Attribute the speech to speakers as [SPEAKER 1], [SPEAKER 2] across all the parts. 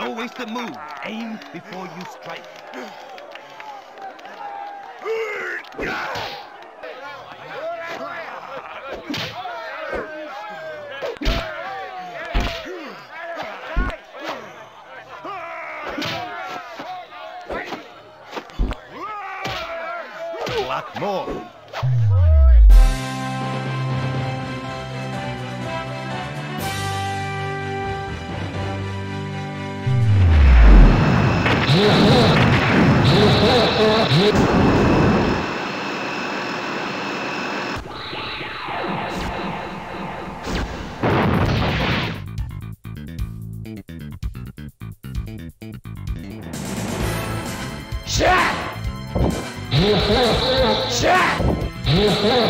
[SPEAKER 1] No wasted move. Aim before you strike. Block more.
[SPEAKER 2] Shot.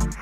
[SPEAKER 1] system.